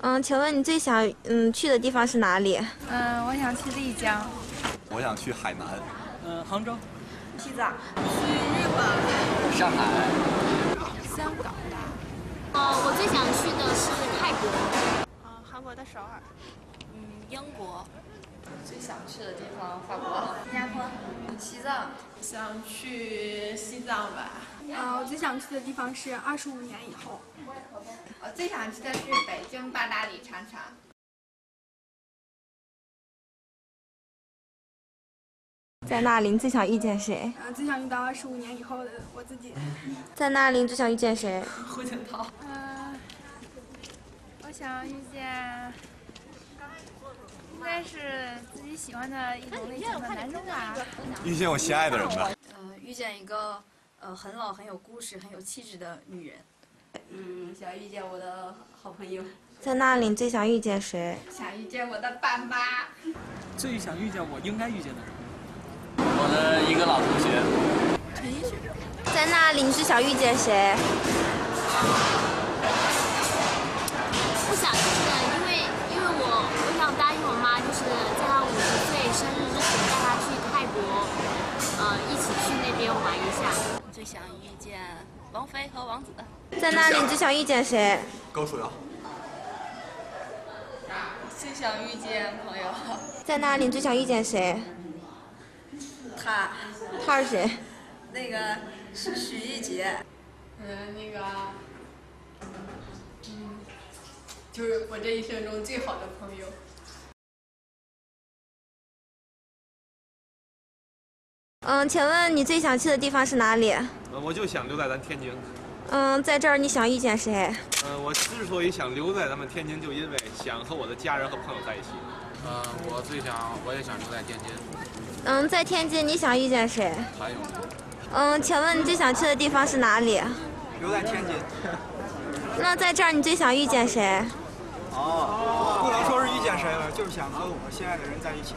嗯，请问你最想嗯去的地方是哪里？嗯，我想去丽江。我想去海南。嗯，杭州。西藏。去日本。上海。香港。呃，我最想去的是泰国。嗯，韩国的首尔。嗯，英国。最想去的地方，法国、新加坡、西藏。想去西藏吧。啊，我最想去的地方是二十五年以后。我最想去的是北京八在那里，你最想遇见谁？啊，最想遇到二十五年以后的我自己。在那里，你最想遇见谁？胡锦涛。嗯，我想遇见，应该是自己喜欢的一种类型的男生吧。遇见我心爱的人吧。呃，遇见一个呃很老、很有故事、很有气质的女人。嗯，想遇见我的好朋友。在那里，你最想遇见谁？想遇见我的爸妈。最想遇见我应该遇见的人。我的一个老同学。陈奕迅。在那里，你最想遇见谁？不想遇见，因为因为我我想答应我妈，就是在她五十岁生日之前带她去泰国，呃，一起去那边玩一下。最想遇见王菲和王子。在那里，你最想遇见谁？高树瑶。最想遇见朋友。在哪里，你最想遇见谁？他。他是谁？那个是许艺杰。嗯，那个，嗯，就是我这一生中最好的朋友。嗯，请问你最想去的地方是哪里？嗯，我就想留在咱天津。嗯，在这儿你想遇见谁？嗯，我之所以想留在咱们天津，就因为想和我的家人和朋友在一起。嗯，我最想，我也想留在天津。嗯，在天津你想遇见谁？韩勇。嗯，请问你最想去的地方是哪里？留在天津。那在这儿你最想遇见谁？哦，不能说是遇见谁了，就是想和我心爱的人在一起。